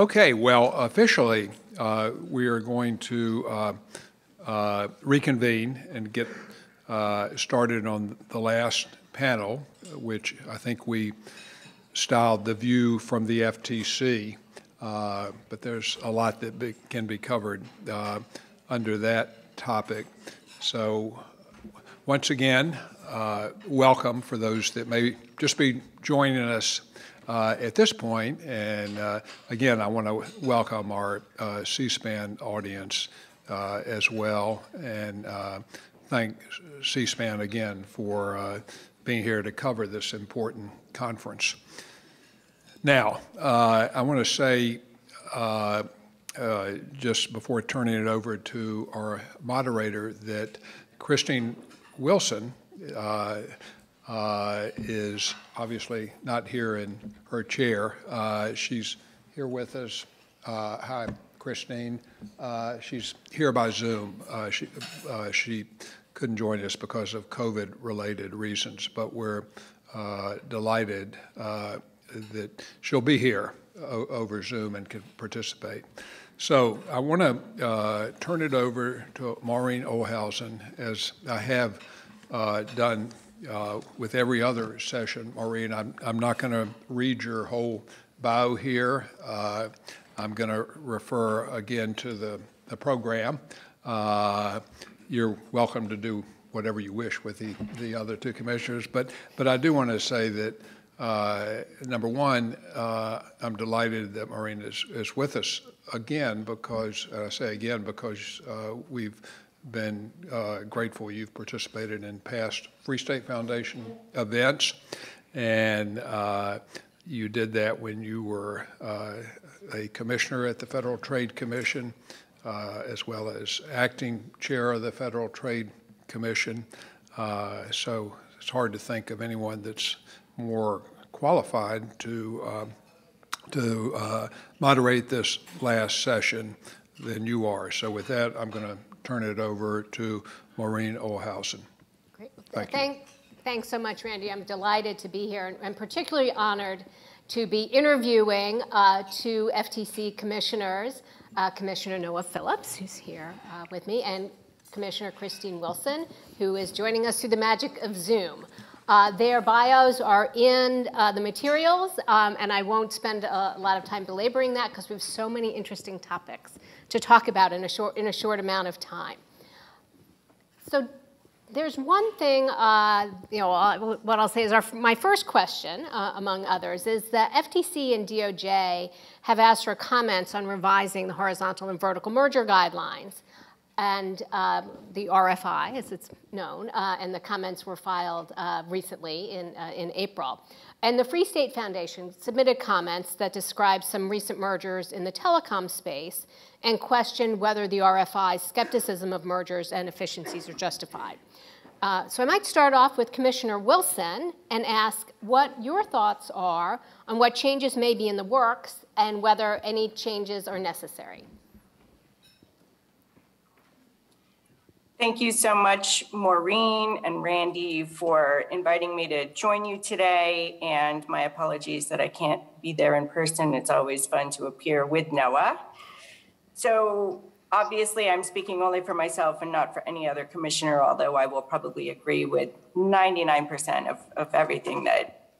Okay, well, officially, uh, we are going to uh, uh, reconvene and get uh, started on the last panel, which I think we styled the view from the FTC. Uh, but there's a lot that be, can be covered uh, under that topic. So, once again, welcome for those that may just be joining us uh, at this point, and uh, again, I want to welcome our uh, C-SPAN audience uh, as well, and uh, thank C-SPAN again for uh, being here to cover this important conference. Now, I want to say, just before turning it over to our moderator, that Christine Wilson uh, is obviously not here in her chair. Uh, she's here with us. Uh, hi, Christine. Uh, she's here by Zoom. Uh, she, uh, she couldn't join us because of COVID-related reasons, but we're delighted that she'll be here over Zoom and can participate. So I want to turn it over to Maureen Ohlhausen, as I have done uh, with every other session, Maureen, I'm, I'm not going to read your whole bio here. Uh, I'm going to refer again to the, the program. Uh, you're welcome to do whatever you wish with the, the other two commissioners, but, but I do want to say that uh, number one, uh, I'm delighted that Maureen is, is with us again because, I say again, because uh, we've been uh, grateful you've participated in past Free State Foundation events, and uh, you did that when you were uh, a commissioner at the Federal Trade Commission, uh, as well as acting chair of the Federal Trade Commission. Uh, so it's hard to think of anyone that's more qualified to um, to uh, moderate this last session than you are. So with that, I'm going to turn it over to Maureen Ohlhausen. Great. Thank Thank, you. Thanks so much, Randy. I'm delighted to be here and, and particularly honored to be interviewing uh, two FTC commissioners, uh, Commissioner Noah Phillips, who's here uh, with me, and Commissioner Christine Wilson, who is joining us through the magic of Zoom. Uh, their bios are in uh, the materials, um, and I won't spend a lot of time belaboring that because we have so many interesting topics to talk about in a short, in a short amount of time. So there's one thing, uh, you know, uh, what I'll say is our, my first question, uh, among others, is that FTC and DOJ have asked for comments on revising the horizontal and vertical merger guidelines and uh, the RFI, as it's known, uh, and the comments were filed uh, recently in, in April. And the Free State Foundation submitted comments that describe some recent mergers in the telecom space and questioned whether the RFI's skepticism of mergers and efficiencies are justified. Uh, so I might start off with Commissioner Wilson and ask what your thoughts are on what changes may be in the works and whether any changes are necessary. Thank you so much, Maureen and Randy, for inviting me to join you today. And my apologies that I can't be there in person. It's always fun to appear with Noah. So, obviously, I'm speaking only for myself and not for any other commissioner, although I will probably agree with 99% of, of everything that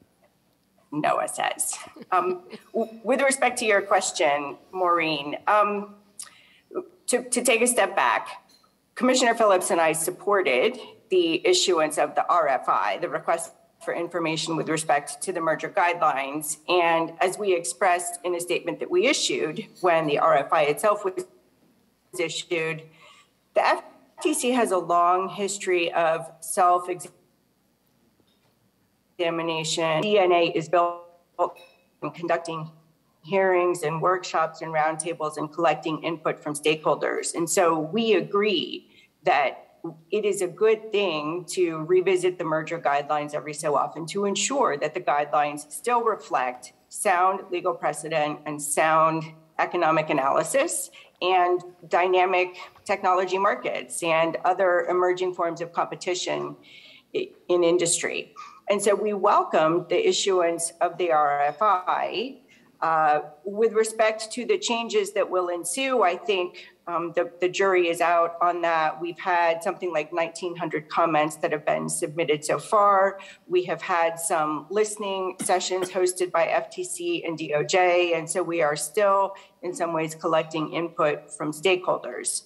Noah says. Um, with respect to your question, Maureen, um, to, to take a step back, Commissioner Phillips and I supported the issuance of the RFI, the request for information with respect to the merger guidelines. And as we expressed in a statement that we issued when the RFI itself was issued, the FTC has a long history of self examination. DNA is built in conducting hearings and workshops and roundtables and collecting input from stakeholders. And so we agree that it is a good thing to revisit the merger guidelines every so often to ensure that the guidelines still reflect sound legal precedent and sound economic analysis and dynamic technology markets and other emerging forms of competition in industry. And so we welcome the issuance of the RFI Uh, with respect to the changes that will ensue, I think um, the, the jury is out on that. We've had something like 1,900 comments that have been submitted so far. We have had some listening sessions hosted by FTC and DOJ, and so we are still, in some ways, collecting input from stakeholders.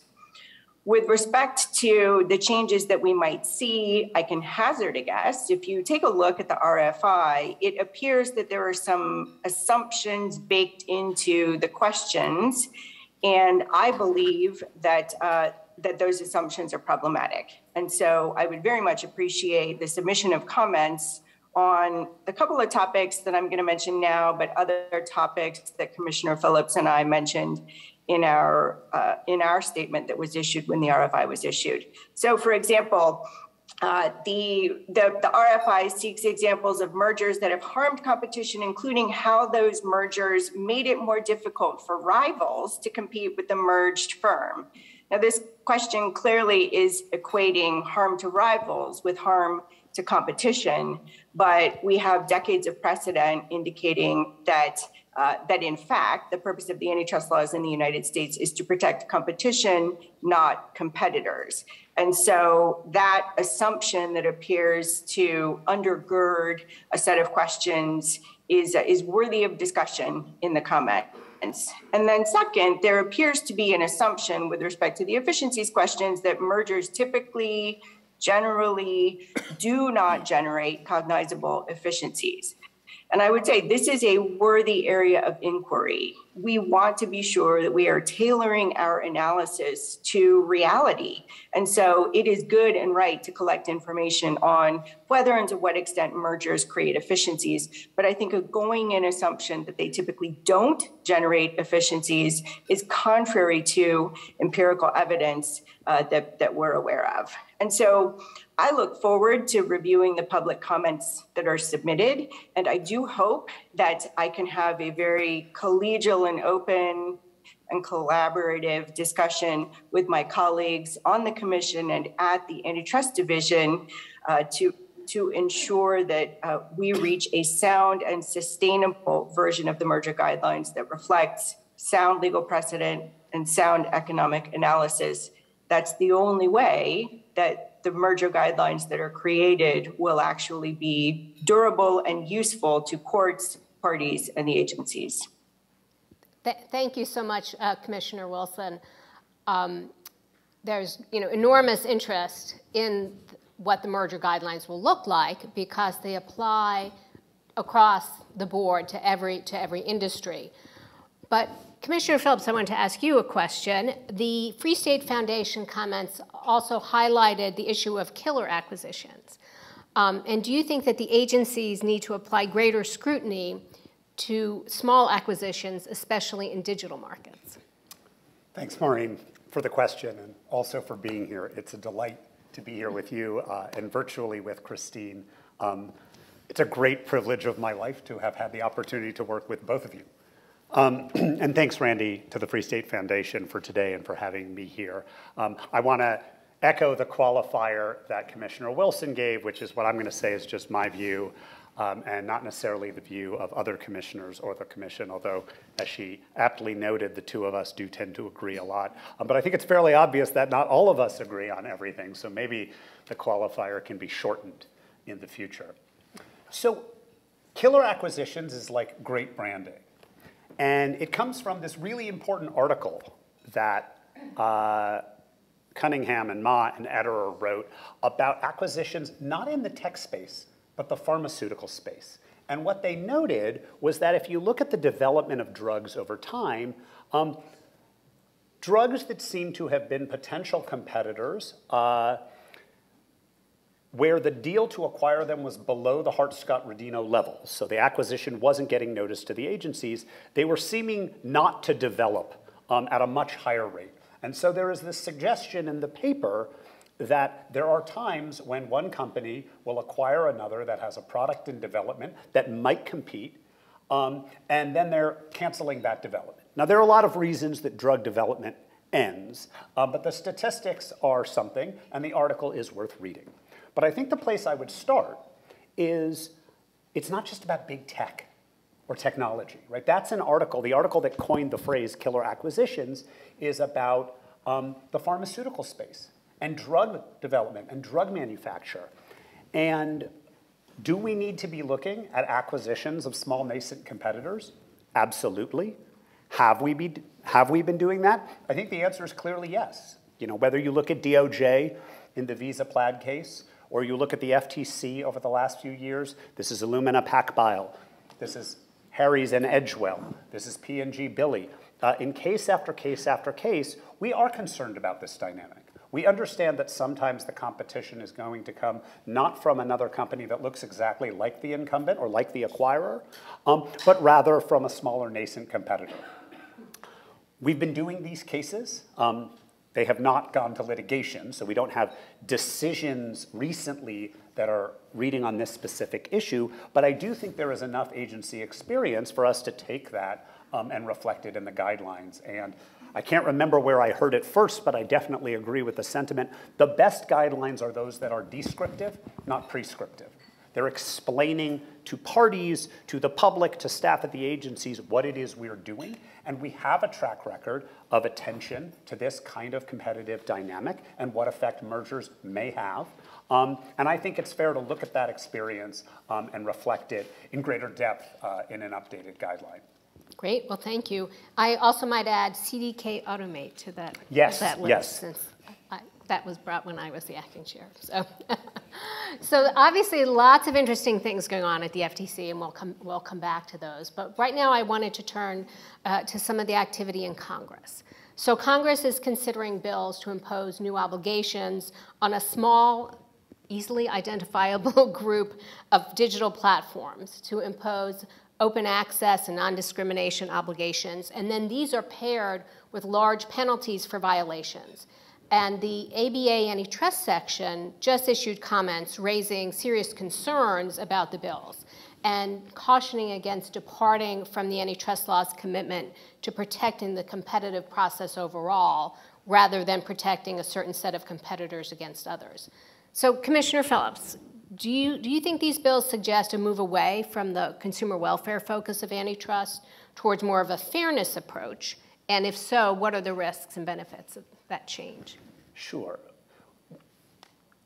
With respect to the changes that we might see, I can hazard a guess. If you take a look at the RFI, it appears that there are some assumptions baked into the questions, and I believe that uh, that those assumptions are problematic. And so I would very much appreciate the submission of comments on a couple of topics that I'm going to mention now, but other topics that Commissioner Phillips and I mentioned in our uh, in our statement that was issued when the RFI was issued. So, for example, uh, the, the, the RFI seeks examples of mergers that have harmed competition, including how those mergers made it more difficult for rivals to compete with the merged firm. Now, this question clearly is equating harm to rivals with harm to competition, but we have decades of precedent indicating that uh, that in fact, the purpose of the antitrust laws in the United States is to protect competition, not competitors. And so that assumption that appears to undergird a set of questions is, uh, is worthy of discussion in the comments. And then, second, there appears to be an assumption with respect to the efficiencies questions that mergers typically, generally, do not generate cognizable efficiencies. And I would say this is a worthy area of inquiry. We want to be sure that we are tailoring our analysis to reality. And so it is good and right to collect information on whether and to what extent mergers create efficiencies. But I think a going in assumption that they typically don't generate efficiencies is contrary to empirical evidence uh, that, that we're aware of. And so I look forward to reviewing the public comments that are submitted. And I do hope that I can have a very collegial and open and collaborative discussion with my colleagues on the commission and at the antitrust division uh, to to ensure that uh, we reach a sound and sustainable version of the merger guidelines that reflects sound legal precedent and sound economic analysis. That's the only way that the merger guidelines that are created will actually be durable and useful to courts, parties, and the agencies. Th- thank you so much, uh, Commissioner Wilson. Um, there's you know enormous interest in what the merger guidelines will look like because they apply across the board to every to every industry. But Commissioner Phillips, I wanted to ask you a question. The Free State Foundation comments also highlighted the issue of killer acquisitions. Um, and do you think that the agencies need to apply greater scrutiny to small acquisitions, especially in digital markets? Thanks, Maureen, for the question and also for being here. It's a delight to be here with you uh, and virtually with Christine. Um, it's a great privilege of my life to have had the opportunity to work with both of you. Um, and thanks, Randy, to the Free State Foundation for today and for having me here. Um, I want to echo the qualifier that Commissioner Wilson gave, which is what I'm going to say is just my view um, and not necessarily the view of other commissioners or the commission, although, as she aptly noted, the two of us do tend to agree a lot. Um, but I think it's fairly obvious that not all of us agree on everything, so maybe the qualifier can be shortened in the future. So, killer acquisitions is like great branding. And it comes from this really important article that uh, Cunningham and Ma and Ederer wrote about acquisitions not in the tech space, but the pharmaceutical space. And what they noted was that if you look at the development of drugs over time, um, drugs that seem to have been potential competitors uh, where the deal to acquire them was below the Hart-Scott-Rodino level, so the acquisition wasn't getting noticed to the agencies, they were seeming not to develop um, at a much higher rate. And so there is this suggestion in the paper that there are times when one company will acquire another that has a product in development that might compete, um, and then they're canceling that development. Now, there are a lot of reasons that drug development ends, uh, but the statistics are something, and the article is worth reading. But I think the place I would start is it's not just about big tech. or technology, right? That's an article. The article that coined the phrase killer acquisitions is about um, the pharmaceutical space and drug development and drug manufacture. And do we need to be looking at acquisitions of small nascent competitors? Absolutely. Have we, be, have we been doing that? I think the answer is clearly yes. You know, whether you look at DOJ in the Visa Plaid case, or you look at the FTC over the last few years, this is Illumina PacBio, this is Harry's and Edgewell, this is P&G Billie. Uh, in case after case after case, we are concerned about this dynamic. We understand that sometimes the competition is going to come not from another company that looks exactly like the incumbent or like the acquirer, um, but rather from a smaller nascent competitor. We've been doing these cases. Um, they have not gone to litigation, so we don't have decisions recently that are reading on this specific issue, but I do think there is enough agency experience for us to take that um, and reflect it in the guidelines. And I can't remember where I heard it first, but I definitely agree with the sentiment. The best guidelines are those that are descriptive, not prescriptive. They're explaining to parties, to the public, to staff at the agencies what it is we're doing. And we have a track record of attention to this kind of competitive dynamic and what effect mergers may have. Um, and I think it's fair to look at that experience um, and reflect it in greater depth uh, in an updated guideline. Great, well, thank you. I also might add CDK Auto/Mate to that, yes, that list. Yes, that was brought when I was the acting chair. So, so obviously lots of interesting things going on at the FTC, and we'll come, we'll come back to those. But right now I wanted to turn uh, to some of the activity in Congress. So Congress is considering bills to impose new obligations on a small easily identifiable group of digital platforms to impose open access and non-discrimination obligations, and then these are paired with large penalties for violations. And the ABA antitrust section just issued comments raising serious concerns about the bills and cautioning against departing from the antitrust law's commitment to protecting the competitive process overall rather than protecting a certain set of competitors against others. So, Commissioner Phillips, do you, do you think these bills suggest a move away from the consumer welfare focus of antitrust towards more of a fairness approach? And if so, what are the risks and benefits of that change? Sure.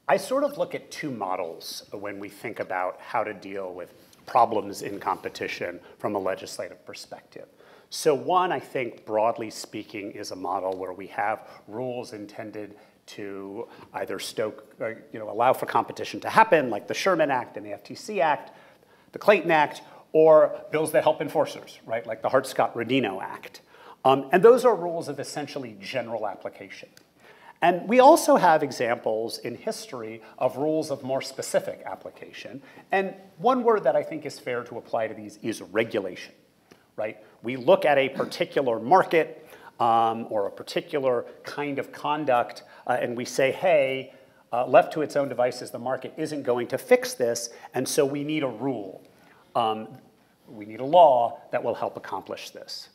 I sort of look at two models when we think about how to deal with problems in competition from a legislative perspective. So, one, I think, broadly speaking, is a model where we have rules intended to either stoke, uh, you know, allow for competition to happen, like the Sherman Act and the FTC Act, the Clayton Act, or bills that help enforcers, right, like the Hart-Scott-Rodino Act. Um, and those are rules of essentially general application. And we also have examples in history of rules of more specific application. And one word that I think is fair to apply to these is regulation, right? We look at a particular market um, or a particular kind of conduct, uh, and we say, hey, uh, left to its own devices, the market isn't going to fix this, and so we need a rule. Um, we need a law that will help accomplish this.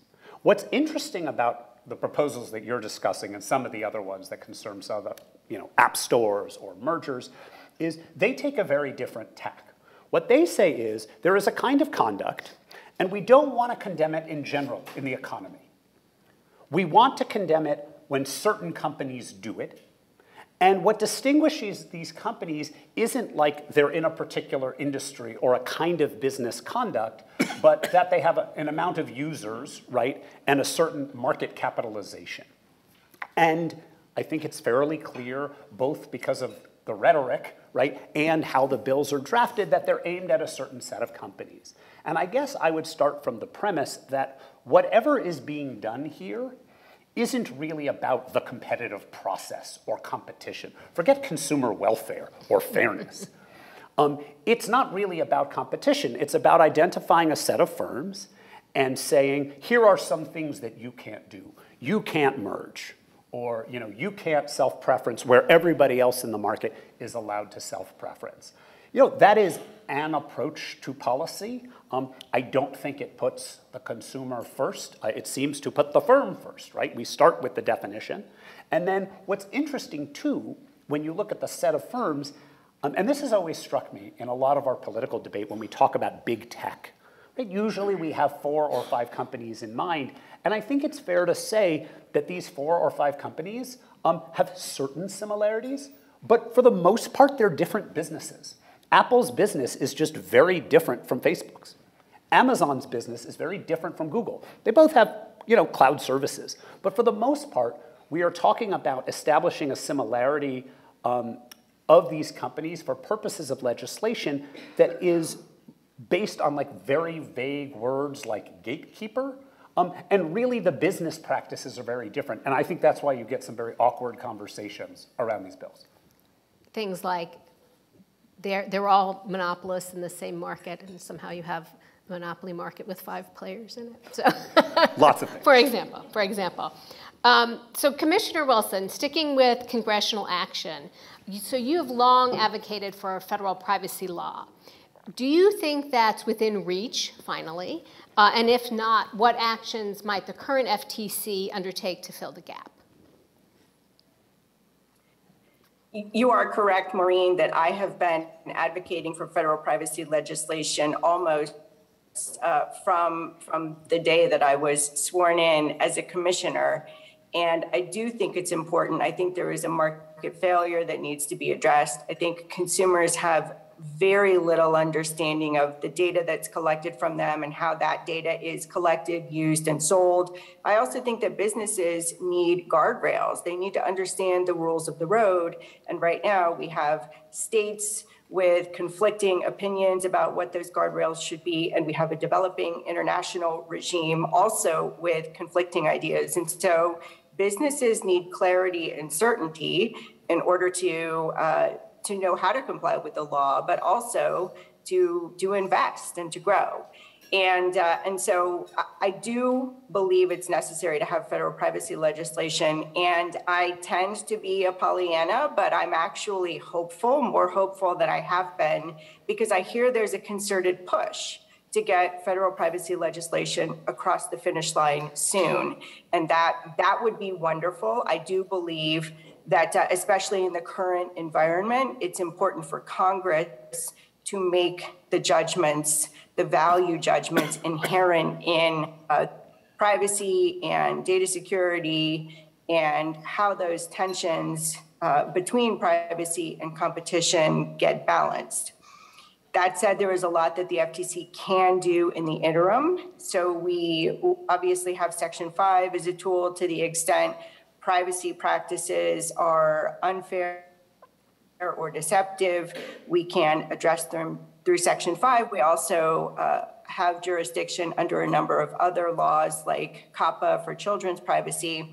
What's interesting about the proposals that you're discussing and some of the other ones that concern the you know, app stores or mergers is they take a very different tack. What they say is there is a kind of conduct, and we don't want to condemn it in general in the economy. We want to condemn it when certain companies do it. And what distinguishes these companies isn't like they're in a particular industry or a kind of business conduct, but that they have a, an amount of users, right, and a certain market capitalization. And I think it's fairly clear, both because of the rhetoric, right, and how the bills are drafted, that they're aimed at a certain set of companies. And I guess I would start from the premise that whatever is being done here isn't really about the competitive process or competition. Forget consumer welfare or fairness. Um, it's not really about competition. It's about identifying a set of firms and saying, here are some things that you can't do. You can't merge, or you know, you can't self-preference where everybody else in the market is allowed to self-preference. You know, that is an approach to policy. Um, I don't think it puts the consumer first. Uh, it seems to put the firm first, right? We start with the definition. And then what's interesting too, when you look at the set of firms, um, and this has always struck me in a lot of our political debate when we talk about big tech, Right? Usually we have four or five companies in mind. And I think it's fair to say that these four or five companies um, have certain similarities, but for the most part, they're different businesses. Apple's business is just very different from Facebook's. Amazon's business is very different from Google. They both have, you know, cloud services. But for the most part, we are talking about establishing a similarity um, of these companies for purposes of legislation that is based on like very vague words like gatekeeper. Um, and really the business practices are very different. And I think that's why you get some very awkward conversations around these bills. Things like they're, they're all monopolists in the same market, and somehow you have a monopoly market with five players in it. So, Lots of things. for example, for example. Um, so, Commissioner Wilson, sticking with congressional action, so you have long advocated for a federal privacy law. Do you think that's within reach, finally? Uh, and if not, what actions might the current FTC undertake to fill the gap? You are correct, Maureen, that I have been advocating for federal privacy legislation almost uh, from, from the day that I was sworn in as a commissioner. And I do think it's important. I think there is a market failure that needs to be addressed. I think consumers have very little understanding of the data that's collected from them and how that data is collected, used, and sold. I also think that businesses need guardrails. They need to understand the rules of the road. And right now, we have states with conflicting opinions about what those guardrails should be. And we have a developing international regime also with conflicting ideas. And so businesses need clarity and certainty in order to uh, to know how to comply with the law, but also to to invest and to grow. And uh, and so I do believe it's necessary to have federal privacy legislation. And I tend to be a Pollyanna, but I'm actually hopeful, more hopeful than I have been, because I hear there's a concerted push to get federal privacy legislation across the finish line soon, and that that would be wonderful. I do believe that, uh, especially in the current environment, it's important for Congress to make the judgments, the value judgments inherent in uh, privacy and data security and how those tensions uh, between privacy and competition get balanced. That said, there is a lot that the FTC can do in the interim. So we obviously have Section 5 as a tool to the extent privacy practices are unfair or deceptive, we can address them through Section 5. We also uh, have jurisdiction under a number of other laws like COPPA for children's privacy.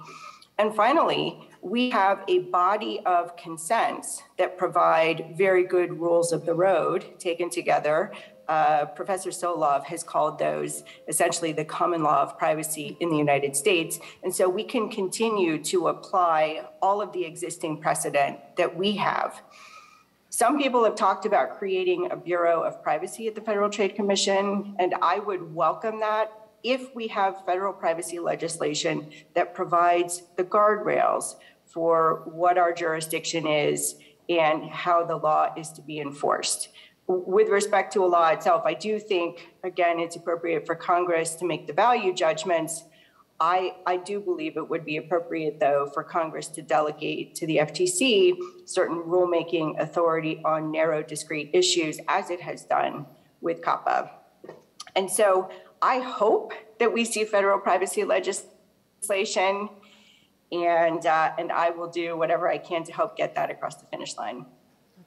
And finally, we have a body of consents that provide very good rules of the road taken together uh, Professor Solove has called those essentially the common law of privacy in the United States. And so we can continue to apply all of the existing precedent that we have. Some people have talked about creating a Bureau of Privacy at the Federal Trade Commission, and I would welcome that if we have federal privacy legislation that provides the guardrails for what our jurisdiction is and how the law is to be enforced with respect to a law itself, I do think, again, it's appropriate for Congress to make the value judgments. I, I do believe it would be appropriate, though, for Congress to delegate to the FTC certain rulemaking authority on narrow, discrete issues, as it has done with COPPA. And so I hope that we see federal privacy legislation, and, uh, and I will do whatever I can to help get that across the finish line.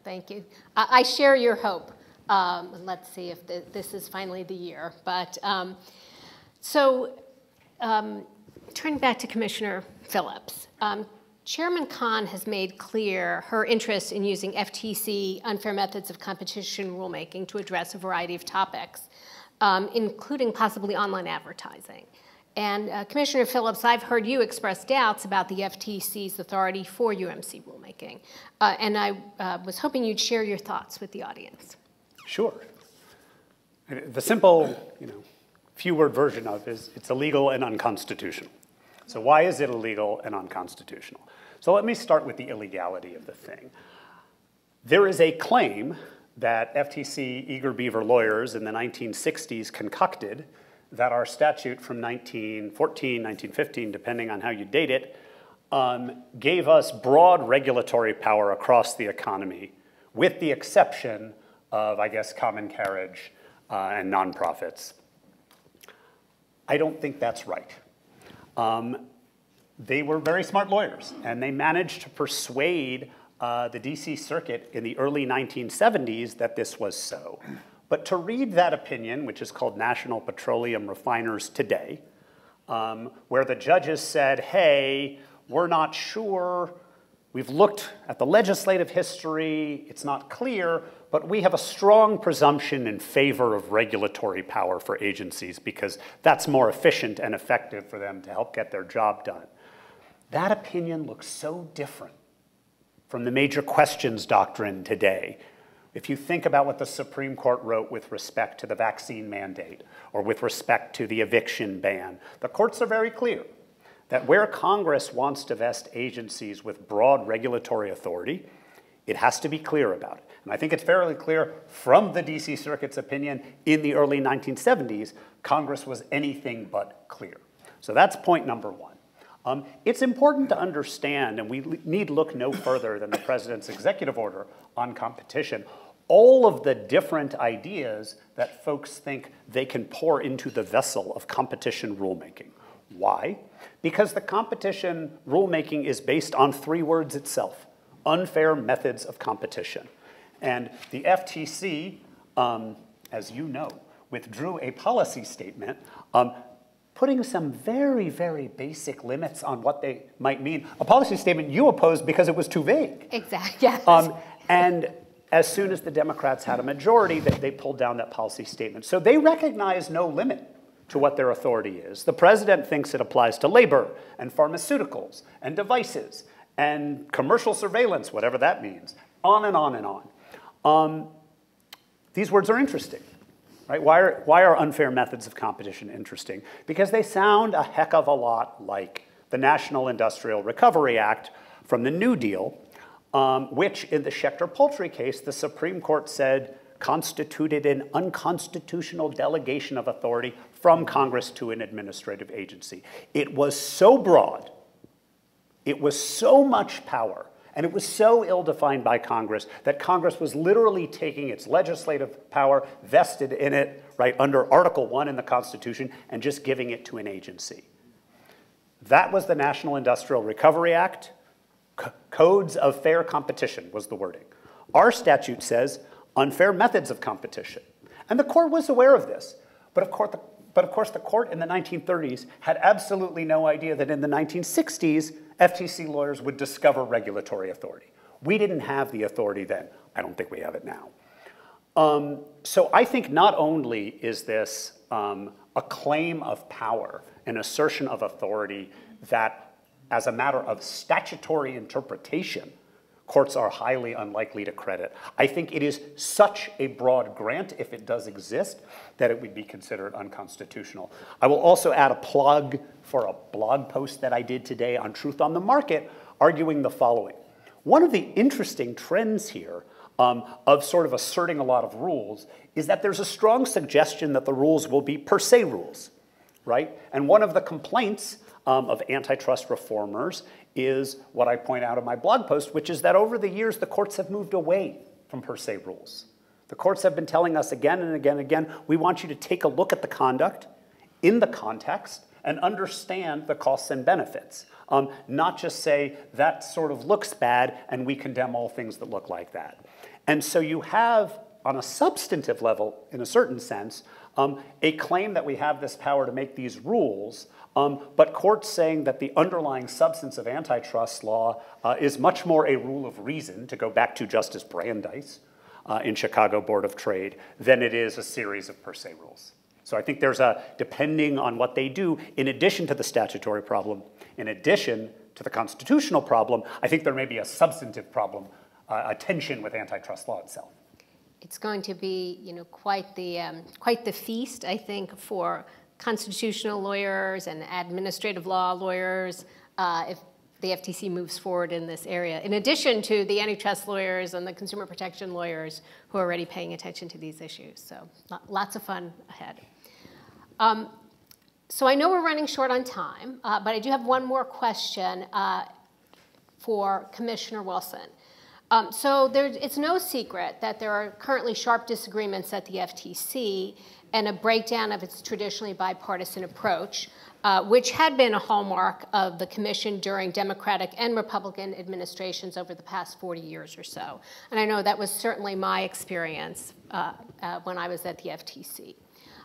Thank you. I, share your hope. Um, let's see if the, this is finally the year. But um, so, um, turning back to Commissioner Phillips, um, Chairman Khan has made clear her interest in using FTC unfair methods of competition rulemaking to address a variety of topics, um, including possibly online advertising. And uh, Commissioner Phillips, I've heard you express doubts about the FTC's authority for UMC rulemaking. Uh, and I uh, was hoping you'd share your thoughts with the audience. Sure. The simple, you know, few word version of is it's illegal and unconstitutional. So why is it illegal and unconstitutional? So let me start with the illegality of the thing. There is a claim that FTC Eager Beaver lawyers in the 1960s concocted that our statute from 1914, 1915, depending on how you date it, um, gave us broad regulatory power across the economy, with the exception of, I guess, common carriage uh, and nonprofits. I don't think that's right. Um, they were very smart lawyers, and they managed to persuade uh, the DC Circuit in the early 1970s that this was so. But to read that opinion, which is called National Petroleum Refiners Today, um, where the judges said, hey, we're not sure, we've looked at the legislative history, it's not clear, but we have a strong presumption in favor of regulatory power for agencies because that's more efficient and effective for them to help get their job done. That opinion looks so different from the major questions doctrine today. If you think about what the Supreme Court wrote with respect to the vaccine mandate or with respect to the eviction ban, the courts are very clear that where Congress wants to vest agencies with broad regulatory authority, it has to be clear about it. And I think it's fairly clear from the DC Circuit's opinion in the early 1970s, Congress was anything but clear. So that's point number one. Um, it's important to understand, and we need look no further than the president's executive order on competition, all of the different ideas that folks think they can pour into the vessel of competition rulemaking. Why? Because the competition rulemaking is based on three words itself unfair methods of competition. And the FTC, um, as you know, withdrew a policy statement um, putting some very, very basic limits on what they might mean. A policy statement you opposed because it was too vague. Exactly, yes. Um, and as soon as the Democrats had a majority, they, they pulled down that policy statement. So they recognize no limit to what their authority is. The president thinks it applies to labor and pharmaceuticals and devices and commercial surveillance, whatever that means, on and on and on. Um, these words are interesting. Right? Why, are, why are unfair methods of competition interesting? Because they sound a heck of a lot like the National Industrial Recovery Act from the New Deal, um, which in the Schechter Poultry case, the Supreme Court said constituted an unconstitutional delegation of authority from Congress to an administrative agency. It was so broad, it was so much power and it was so ill defined by Congress that Congress was literally taking its legislative power vested in it, right, under Article 1 in the Constitution, and just giving it to an agency. That was the National Industrial Recovery Act. C codes of fair competition was the wording. Our statute says unfair methods of competition. And the court was aware of this. But of course, the, but of course, the court in the 1930s had absolutely no idea that in the 1960s, FTC lawyers would discover regulatory authority. We didn't have the authority then. I don't think we have it now. Um, so I think not only is this um, a claim of power, an assertion of authority that, as a matter of statutory interpretation, courts are highly unlikely to credit. I think it is such a broad grant, if it does exist, that it would be considered unconstitutional. I will also add a plug for a blog post that I did today on Truth on the Market, arguing the following. One of the interesting trends here um, of sort of asserting a lot of rules is that there's a strong suggestion that the rules will be per se rules, right? And one of the complaints um, of antitrust reformers is what I point out in my blog post, which is that over the years, the courts have moved away from per se rules. The courts have been telling us again and again and again, we want you to take a look at the conduct in the context and understand the costs and benefits. Um, not just say that sort of looks bad and we condemn all things that look like that. And so you have, on a substantive level, in a certain sense, um, a claim that we have this power to make these rules, um, but courts saying that the underlying substance of antitrust law uh, is much more a rule of reason, to go back to Justice Brandeis uh, in Chicago Board of Trade, than it is a series of per se rules. So I think there's a, depending on what they do, in addition to the statutory problem, in addition to the constitutional problem, I think there may be a substantive problem, uh, a tension with antitrust law itself. It's going to be, you know, quite the, um, quite the feast, I think, for constitutional lawyers and administrative law lawyers, uh, if the FTC moves forward in this area, in addition to the antitrust lawyers and the consumer protection lawyers who are already paying attention to these issues. So lots of fun ahead. Um, so I know we're running short on time, uh, but I do have one more question uh, for Commissioner Wilson. Um, so it's no secret that there are currently sharp disagreements at the FTC and a breakdown of its traditionally bipartisan approach uh, which had been a hallmark of the commission during Democratic and Republican administrations over the past 40 years or so. And I know that was certainly my experience uh, uh, when I was at the FTC.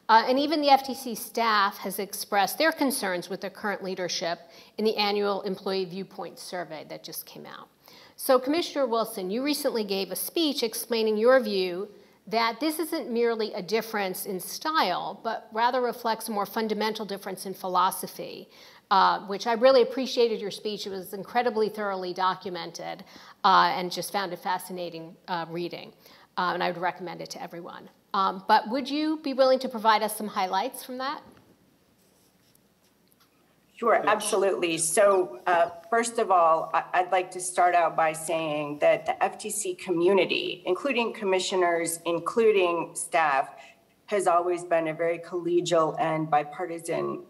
Uh, and even the FTC staff has expressed their concerns with the current leadership in the annual Employee Viewpoint Survey that just came out. So, Commissioner Wilson, you recently gave a speech explaining your view that this isn't merely a difference in style, but rather reflects a more fundamental difference in philosophy, uh, which I really appreciated your speech. It was incredibly thoroughly documented uh, and just found it fascinating uh, reading. Uh, and I would recommend it to everyone. Um, but would you be willing to provide us some highlights from that? Sure, absolutely. So, uh, first of all, I- would like to start out by saying that the FTC community, including commissioners, including staff, has always been a very collegial and bipartisan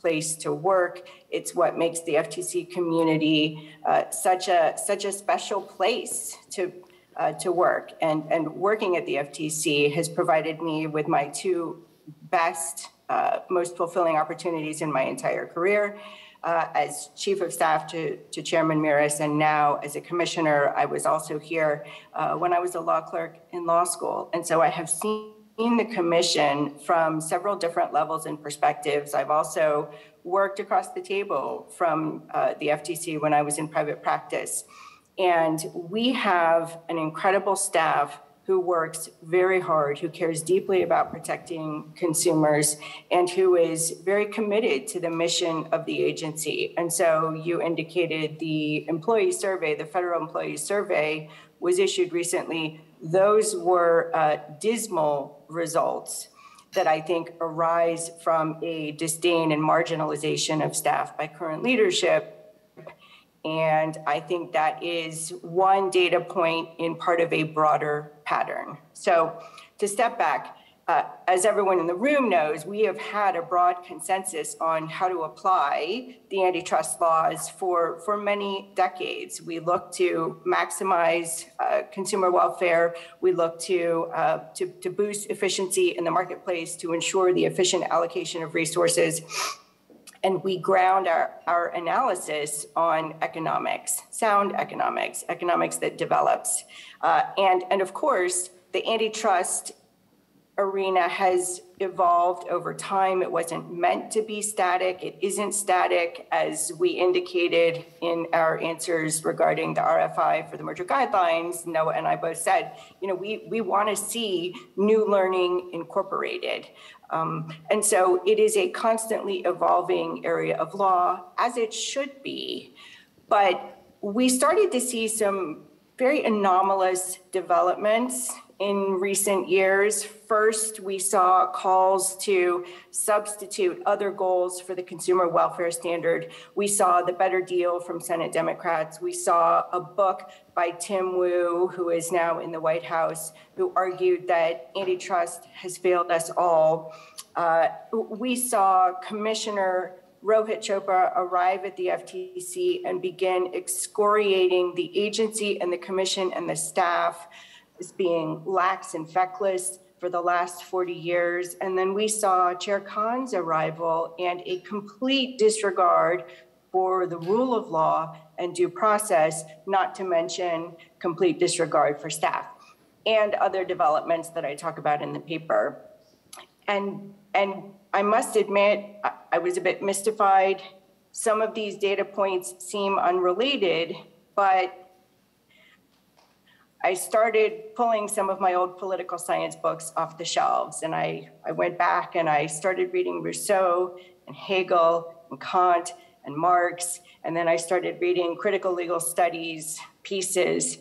place to work. It's what makes the FTC community uh, such a such a special place to uh, to work. And and working at the FTC has provided me with my two best uh, most fulfilling opportunities in my entire career. Uh, as chief of staff to, to Chairman Muris, and now as a commissioner, I was also here uh, when I was a law clerk in law school. And so I have seen the commission from several different levels and perspectives. I've also worked across the table from uh, the FTC when I was in private practice. And we have an incredible staff who works very hard, who cares deeply about protecting consumers, and who is very committed to the mission of the agency. And so you indicated the employee survey, the federal employee survey was issued recently. Those were uh, dismal results that I think arise from a disdain and marginalization of staff by current leadership and I think that is one data point in part of a broader pattern. So, to step back, uh, as everyone in the room knows, we have had a broad consensus on how to apply the antitrust laws for, for many decades. We look to maximize uh, consumer welfare. We look to, uh, to, to boost efficiency in the marketplace to ensure the efficient allocation of resources and we ground our, our analysis on economics, sound economics, economics that develops. Uh, and, and of course, the antitrust arena has evolved over time. It wasn't meant to be static. It isn't static, as we indicated in our answers regarding the RFI for the merger guidelines. Noah and I both said, you know, we, we want to see new learning incorporated. Um, and so it is a constantly evolving area of law, as it should be. But we started to see some very anomalous developments in recent years. First, we saw calls to substitute other goals for the consumer welfare standard. We saw the better deal from Senate Democrats. We saw a book by Tim Wu, who is now in the White House, who argued that antitrust has failed us all. Uh, we saw Commissioner Rohit Chopra arrive at the FTC and begin excoriating the agency and the commission and the staff as being lax and feckless for the last 40 years. And then we saw Chair Khan's arrival and a complete disregard for the rule of law and due process, not to mention complete disregard for staff and other developments that I talk about in the paper. And, and I must admit, I was a bit mystified. Some of these data points seem unrelated, but I started pulling some of my old political science books off the shelves, and I, I went back and I started reading Rousseau and Hegel and Kant and Marx, and then I started reading critical legal studies pieces,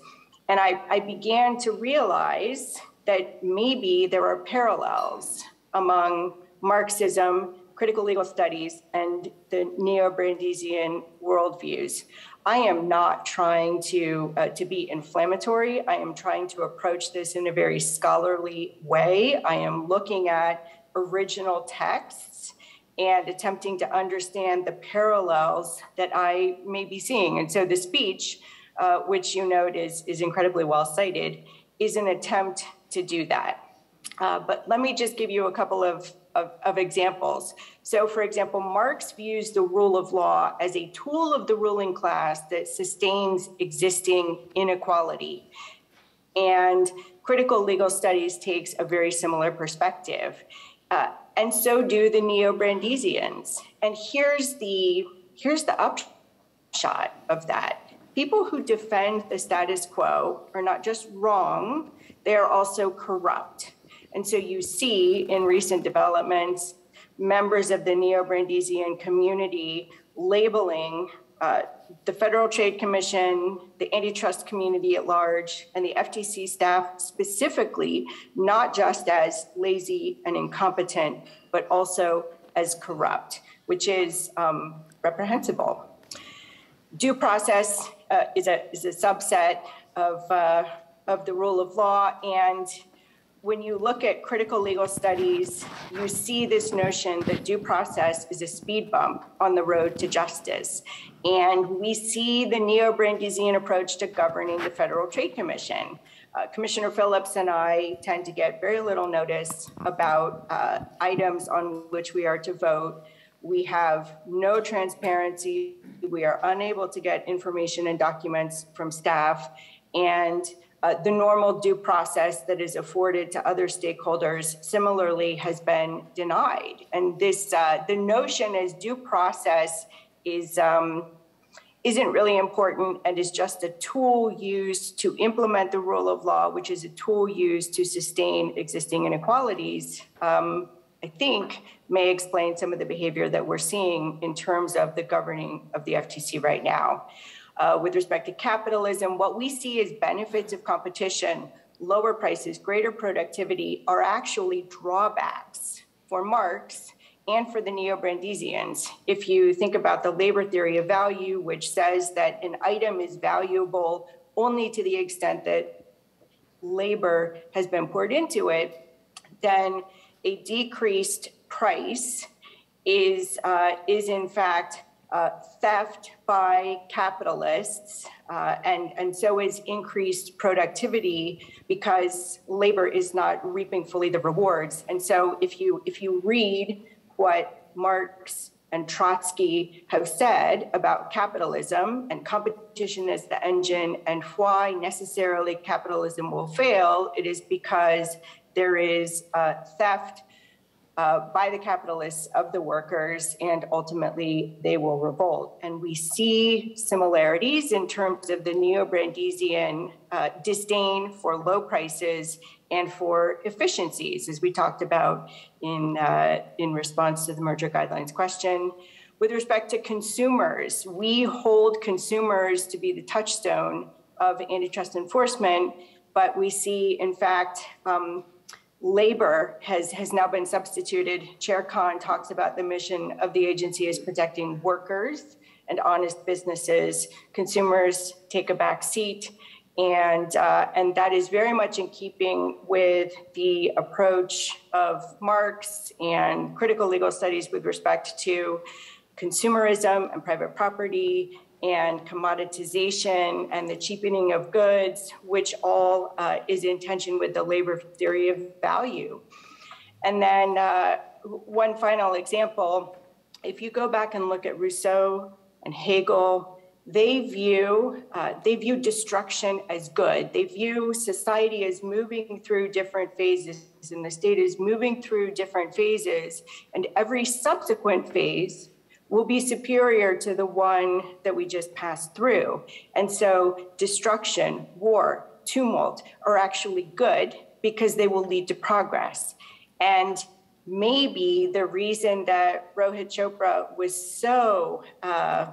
and I, I began to realize that maybe there are parallels among Marxism critical legal studies and the neo-Brandeisian worldviews. I am not trying to, uh, to be inflammatory. I am trying to approach this in a very scholarly way. I am looking at original texts and attempting to understand the parallels that I may be seeing. And so the speech, uh, which you note is, is incredibly well cited, is an attempt to do that. Uh, but let me just give you a couple of, of, of, examples. So, for example, Marx views the rule of law as a tool of the ruling class that sustains existing inequality. And critical legal studies takes a very similar perspective. Uh, and so do the neo-Brandeisians. And here's the, here's the upshot of that. People who defend the status quo are not just wrong, they are also corrupt. And so you see in recent developments, members of the neo-Brandeisian community labeling uh, the Federal Trade Commission, the antitrust community at large, and the FTC staff specifically, not just as lazy and incompetent, but also as corrupt, which is um, reprehensible. Due process uh, is, a, is a subset of, uh, of the rule of law, and when you look at critical legal studies, you see this notion that due process is a speed bump on the road to justice. And we see the neo Brandeisian approach to governing the Federal Trade Commission. Uh, Commissioner Phillips and I tend to get very little notice about uh, items on which we are to vote. We have no transparency. We are unable to get information and documents from staff. And uh, the normal due process that is afforded to other stakeholders similarly has been denied. And this, uh, the notion as due process is, um, isn't really important and is just a tool used to implement the rule of law, which is a tool used to sustain existing inequalities, um, I think may explain some of the behavior that we're seeing in terms of the governing of the FTC right now uh, with respect to capitalism, what we see as benefits of competition, lower prices, greater productivity, are actually drawbacks for Marx and for the neo-Brandeisians. If you think about the labor theory of value, which says that an item is valuable only to the extent that labor has been poured into it, then a decreased price is, uh, is in fact uh, theft by capitalists, uh, and, and so is increased productivity because labor is not reaping fully the rewards. And so if you if you read what Marx and Trotsky have said about capitalism and competition as the engine and why necessarily capitalism will fail, it is because there is uh, theft uh, by the capitalists of the workers, and ultimately they will revolt. And we see similarities in terms of the neo Brandeisian uh, disdain for low prices and for efficiencies, as we talked about in, uh, in response to the merger guidelines question. With respect to consumers, we hold consumers to be the touchstone of antitrust enforcement, but we see, in fact, um, labor has, has now been substituted. Chair Khan talks about the mission of the agency as protecting workers and honest businesses. Consumers take a back seat. And, uh, and that is very much in keeping with the approach of Marx and critical legal studies with respect to consumerism and private property and commoditization and the cheapening of goods, which all uh, is in tension with the labor theory of value. And then uh, one final example, if you go back and look at Rousseau and Hegel, they view uh, they view destruction as good. They view society as moving through different phases, and the state is moving through different phases. And every subsequent phase will be superior to the one that we just passed through. And so destruction, war, tumult are actually good because they will lead to progress. And maybe the reason that Rohit Chopra was so uh,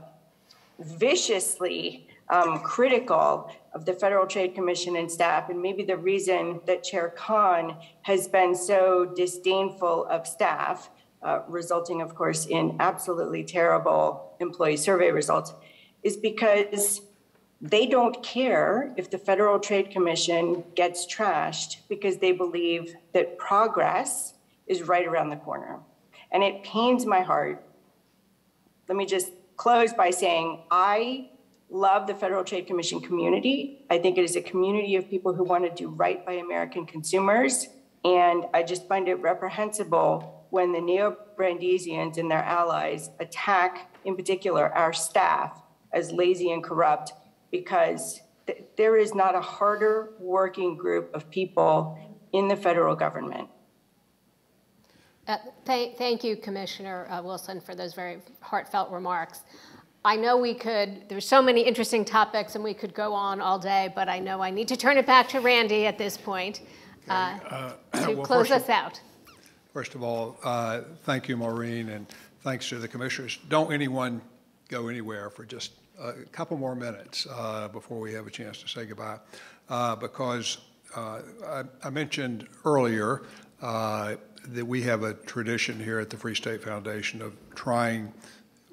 viciously um, critical of the Federal Trade Commission and staff, and maybe the reason that Chair Khan has been so disdainful of staff uh, resulting, of course, in absolutely terrible employee survey results, is because they don't care if the Federal Trade Commission gets trashed because they believe that progress is right around the corner. And it pains my heart. Let me just close by saying I love the Federal Trade Commission community. I think it is a community of people who want to do right by American consumers. And I just find it reprehensible when the neo Brandeisians and their allies attack, in particular, our staff as lazy and corrupt because th- there is not a harder working group of people in the federal government. Uh, th- thank you, Commissioner uh, Wilson, for those very heartfelt remarks. I know we could, there's so many interesting topics and we could go on all day, but I know I need to turn it back to Randy at this point uh, to well, close us out. First of all, uh, thank you, Maureen, and thanks to the commissioners. Don't anyone go anywhere for just a couple more minutes uh, before we have a chance to say goodbye, uh, because uh, I, I mentioned earlier uh, that we have a tradition here at the Free State Foundation of trying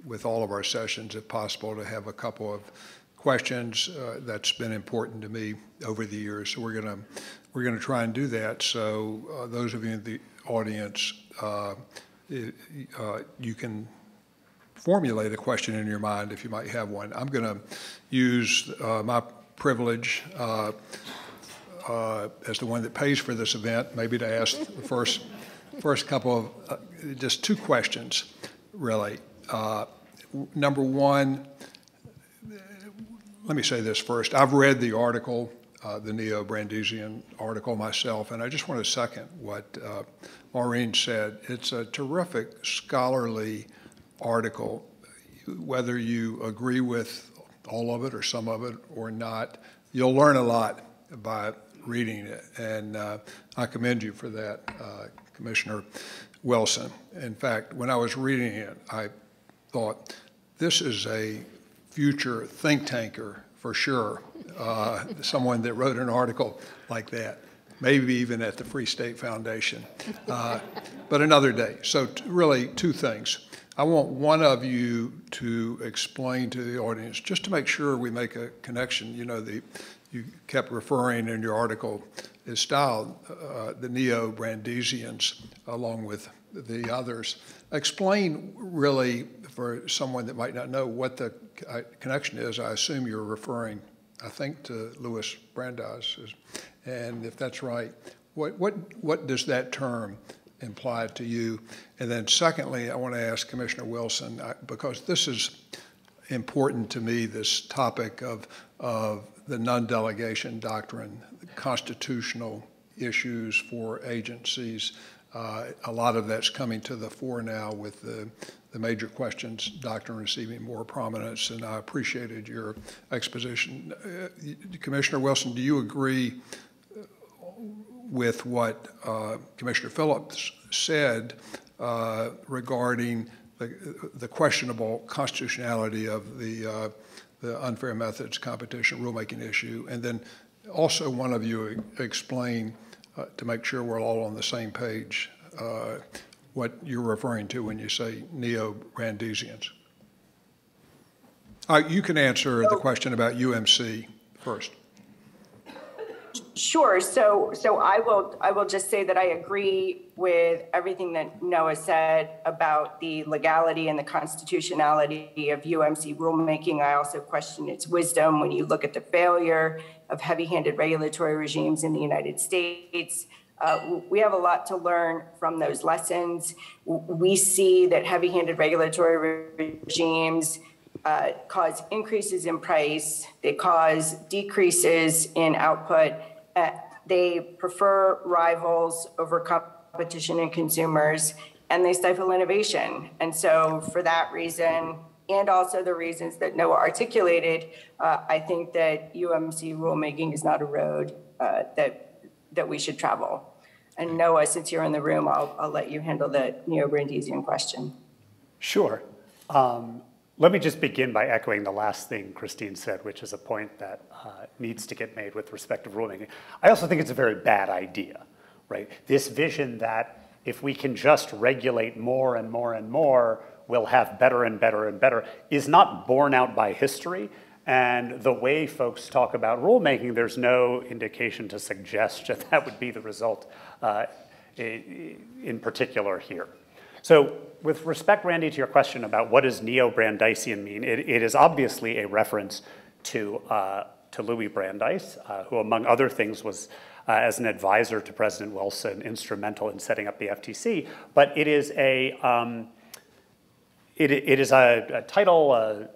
with all of our sessions, if possible, to have a couple of questions. Uh, that's been important to me over the years. So we're going to we're going to try and do that. So uh, those of you in the audience, uh, uh, you can formulate a question in your mind if you might have one. I'm going to use uh, my privilege uh, uh, as the one that pays for this event, maybe to ask the first, first couple of, uh, just two questions, really. Number one, let me say this first. I've read the article, uh, the Neo Brandeisian article myself, and I just want to second what Maureen said. It's a terrific scholarly article, whether you agree with all of it or some of it or not, you'll learn a lot by reading it. And uh, I commend you for that, uh, Commissioner Wilson. In fact, when I was reading it, I thought, this is a future think tanker for sure, uh, someone that wrote an article like that maybe even at the Free State Foundation, uh, but another day. So, really, two things. I want one of you to explain to the audience, just to make sure we make a connection. You know, the, you kept referring in your article, is styled uh, the Neo Brandeisians along with the others. Explain really for someone that might not know what the uh, connection is. I assume you're referring, I think, to Louis Brandeis, and if that's right, what what what does that term imply to you? And then secondly, I want to ask Commissioner Wilson, because this is important to me, this topic of, of the non-delegation doctrine, constitutional issues for agencies. Uh, a lot of that's coming to the fore now with the, the major questions doctrine receiving more prominence, and I appreciated your exposition. Uh, Commissioner Wilson, do you agree with what uh, Commissioner Phillips said uh, regarding the, the, questionable constitutionality of the, uh, the unfair methods competition rulemaking issue. And then also one of you explain uh, to make sure we're all on the same page uh, what you're referring to when you say neo-Brandeisians. Uh, you can answer the question about UMC first. Sure. So, so I will, I will just say that I agree with everything that Noah said about the legality and the constitutionality of UMC rulemaking. I also question its wisdom when you look at the failure of heavy-handed regulatory regimes in the United States. Uh, we have a lot to learn from those lessons. We see that heavy-handed regulatory regimes uh, cause increases in price, they cause decreases in output, uh, they prefer rivals over competition and consumers, and they stifle innovation. And so, for that reason, and also the reasons that Noah articulated, uh, I think that UMC rulemaking is not a road uh, that that we should travel. And Noah, since you're in the room, I'll, I'll let you handle the neo-Brandeisian question. Sure. Um, let me just begin by echoing the last thing Christine said, which is a point that uh, needs to get made with respect to rulemaking. I also think it's a very bad idea, right? This vision that if we can just regulate more and more and more, we'll have better and better and better, is not borne out by history. And the way folks talk about rulemaking, there's no indication to suggest that that would be the result uh, in particular here. So with respect, Randy, to your question about what does neo-Brandeisian mean, it, it is obviously a reference to, uh, to Louis Brandeis, uh, who among other things was uh, as an advisor to President Wilson, instrumental in setting up the FTC. But it is a, um, it, it is a, a title, a,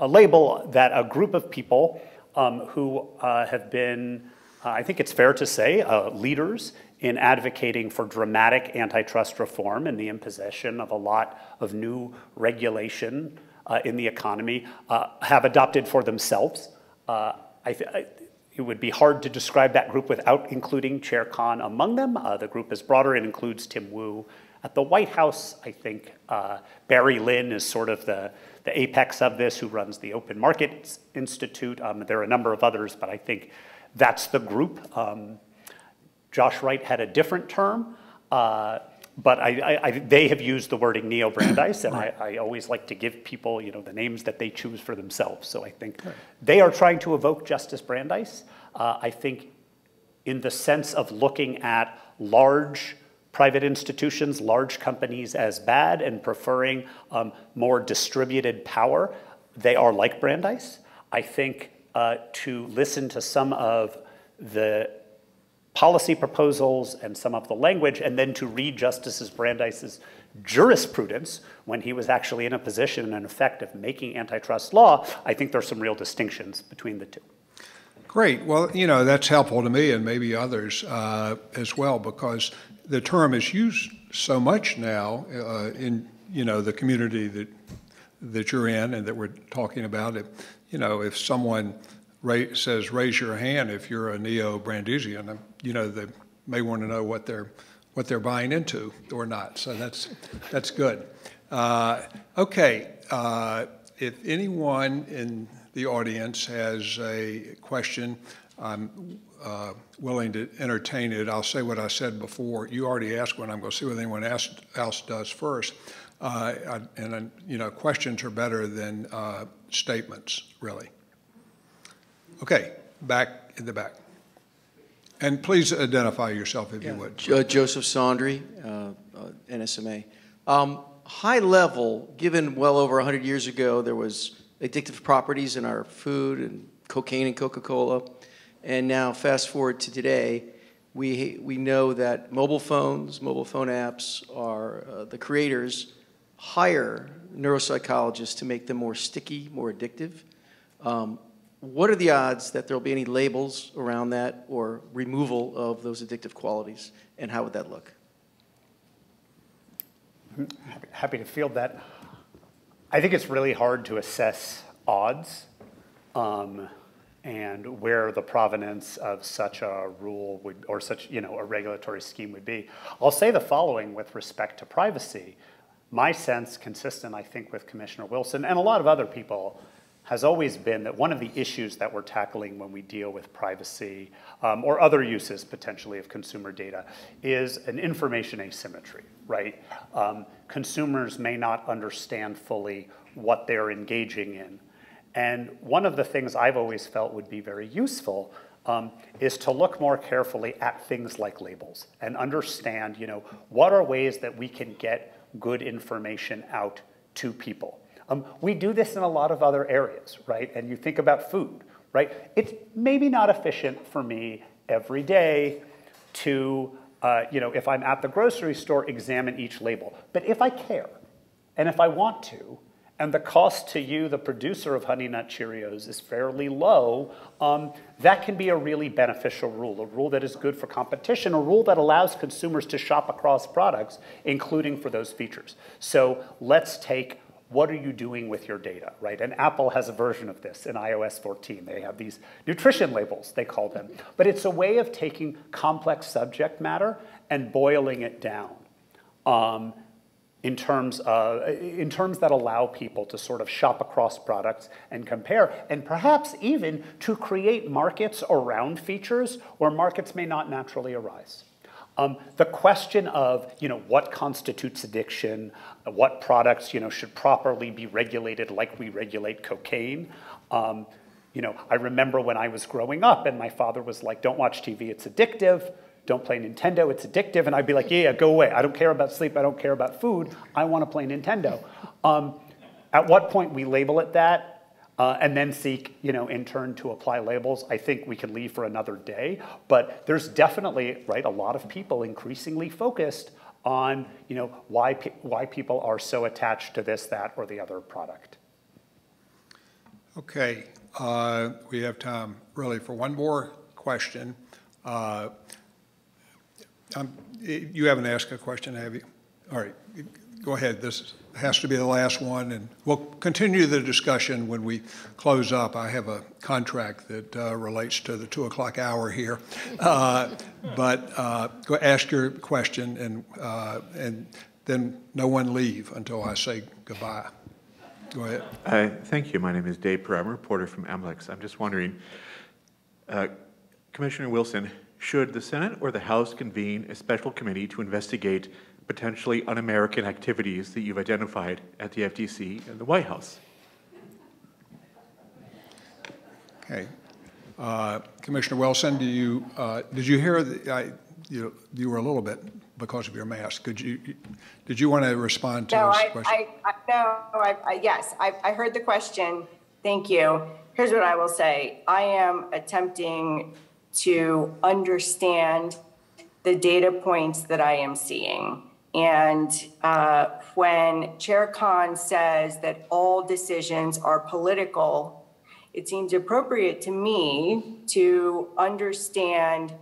a, label that a group of people um, who uh, have been, uh, I think it's fair to say, uh, leaders in advocating for dramatic antitrust reform and the imposition of a lot of new regulation uh, in the economy uh, have adopted for themselves. Uh, I, I, it would be hard to describe that group without including Chair Khan among them. The group is broader. It includes Tim Wu. At the White House, I think Barry Lynn is sort of the, the apex of this, who runs the Open Markets Institute. Um, there are a number of others, but I think that's the group. Um, Josh Wright had a different term, uh, but I, I, they have used the wording neo-Brandeis, and I, I, always like to give people, you know, the names that they choose for themselves. So I think right. they are trying to evoke Justice Brandeis. Uh, I think in the sense of looking at large private institutions, large companies as bad and preferring um, more distributed power, they are like Brandeis. I think uh, to listen to some of the policy proposals and some of the language, and then to read Justice Brandeis's jurisprudence when he was actually in a position and effect of making antitrust law, I think there's some real distinctions between the two. Great. Well, you know, that's helpful to me and maybe others uh, as well because the term is used so much now uh, in, you know, the community that, that you're in and that we're talking about. It, you know, if someone ra- says raise your hand if you're a neo-Brandeisian, you know, they may want to know what they're what they're buying into or not. So that's that's good. Uh, okay, uh, if anyone in the audience has a question, I'm uh, willing to entertain it. I'll say what I said before. You already asked one. I'm going to see what anyone else, else does first. Uh, and you know, questions are better than uh, statements, really. Okay, back in the back. And please identify yourself if you would. Uh, Joseph Sondry, uh, uh, NSMA. Um, high level, given well over 100 years ago, there was addictive properties in our food and cocaine and Coca-Cola. And now fast forward to today, we, we know that mobile phones, mobile phone apps are, uh, the creators hire neuropsychologists to make them more sticky, more addictive. Um, what are the odds that there will be any labels around that or removal of those addictive qualities, and how would that look? Happy, happy to field that. I think it's really hard to assess odds um, and where the provenance of such a rule would, or such, you know, a regulatory scheme would be. I'll say the following with respect to privacy. My sense, consistent, I think, with Commissioner Wilson and a lot of other people, has always been that one of the issues that we're tackling when we deal with privacy um, or other uses potentially of consumer data is an information asymmetry, right? Um, consumers may not understand fully what they're engaging in. And one of the things I've always felt would be very useful um, is to look more carefully at things like labels and understand, you know, what are ways that we can get good information out to people. Um, we do this in a lot of other areas, right? And you think about food, right? It's maybe not efficient for me every day to, uh, you know, if I'm at the grocery store, examine each label. But if I care, and if I want to, and the cost to you, the producer of Honey Nut Cheerios, is fairly low, um, that can be a really beneficial rule, a rule that is good for competition, a rule that allows consumers to shop across products, including for those features. So let's take what are you doing with your data, right? And Apple has a version of this in iOS 14. They have these nutrition labels, they call them. But it's a way of taking complex subject matter and boiling it down um, in, terms of, in terms that allow people to sort of shop across products and compare, and perhaps even to create markets around features where markets may not naturally arise. Um, the question of, you know, what constitutes addiction, what products, you know, should properly be regulated like we regulate cocaine. Um, you know, I remember when I was growing up and my father was like, don't watch TV, it's addictive. Don't play Nintendo, it's addictive. And I'd be like, yeah, yeah, go away. I don't care about sleep, I don't care about food. I want to play Nintendo. Um, at what point we label it that, uh, and then seek, you know, in turn to apply labels, I think we can leave for another day. But there's definitely, right, a lot of people increasingly focused on, you know, why, pe- why people are so attached to this, that, or the other product. Okay, uh, we have time really for one more question. Uh, um, You haven't asked a question, have you? All right, go ahead. This has to be the last one, and we'll continue the discussion when we close up. I have a contract that uh, relates to the 2 o'clock hour here. Uh, But uh, go ask your question, and, uh, and then no one leave until I say goodbye. Go ahead. Uh, Thank you. My name is Dave Perera, reporter from MLex. I'm just wondering, uh, Commissioner Wilson, should the Senate or the House convene a special committee to investigate potentially un-American activities that you've identified at the FTC and the White House? Okay. Uh, Commissioner Wilson, do you, uh, did you hear, the- I- you you were a little bit because of your mask. Could you, did you want to respond to No, this I, question? I, I, no, I, I, yes, I, I heard the question. Thank you. Here's what I will say. I am attempting to understand the data points that I am seeing. And uh, when Chair Khan says that all decisions are political, it seems appropriate to me to understand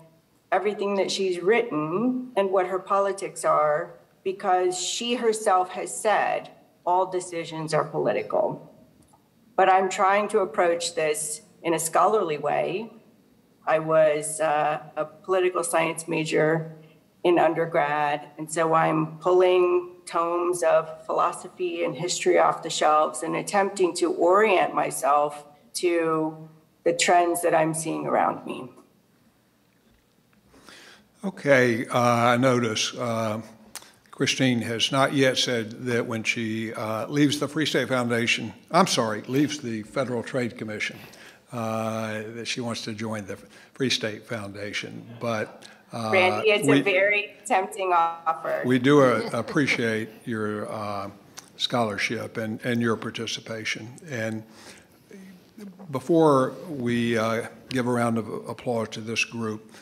everything that she's written and what her politics are because she herself has said all decisions are political. But I'm trying to approach this in a scholarly way. I was uh, a political science major in undergrad, and so I'm pulling tomes of philosophy and history off the shelves and attempting to orient myself to the trends that I'm seeing around me. Okay, uh, I notice uh, Christine has not yet said that when she uh, leaves the Free State Foundation, I'm sorry, leaves the Federal Trade Commission, that she wants to join the Free State Foundation. But uh, Randy, it's we- a very tempting offer. We do uh, appreciate your uh, scholarship and, and your participation. And before we uh, give a round of applause to this group,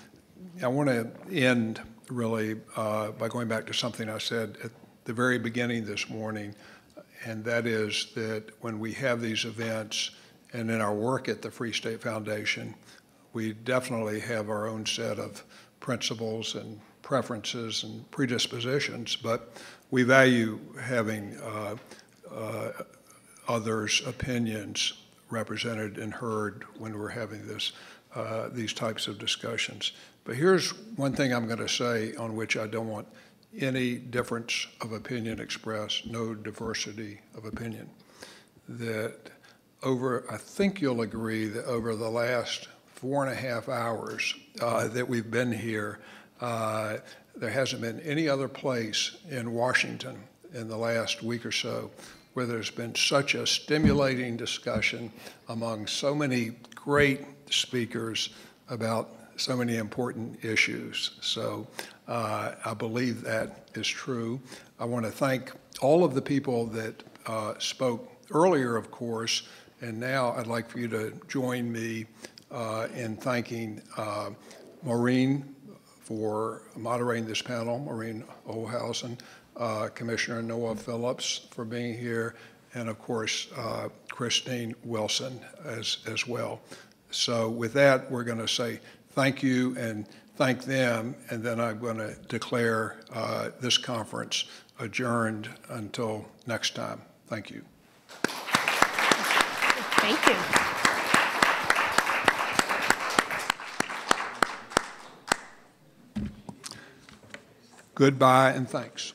I want to end really uh, by going back to something I said at the very beginning this morning, and that is that when we have these events and in our work at the Free State Foundation, we definitely have our own set of principles and preferences and predispositions, but we value having uh, uh, others' opinions represented and heard when we're having this, uh, these types of discussions. But here's one thing I'm going to say on which I don't want any difference of opinion expressed, no diversity of opinion. That over, I think you'll agree that over the last four and a half hours uh, that we've been here, uh, there hasn't been any other place in Washington in the last week or so where there's been such a stimulating discussion among so many great speakers about so many important issues. So uh, I believe that is true. I want to thank all of the people that uh, spoke earlier, of course, and now I'd like for you to join me uh, in thanking uh, Maureen for moderating this panel, Maureen Ohlhausen, uh, Commissioner Noah Phillips for being here, and of course, uh, Christine Wilson as, as well. So with that, we're going to say thank you and thank them, and then I'm going to declare uh, this conference adjourned until next time. Thank you. Thank you. Goodbye and thanks.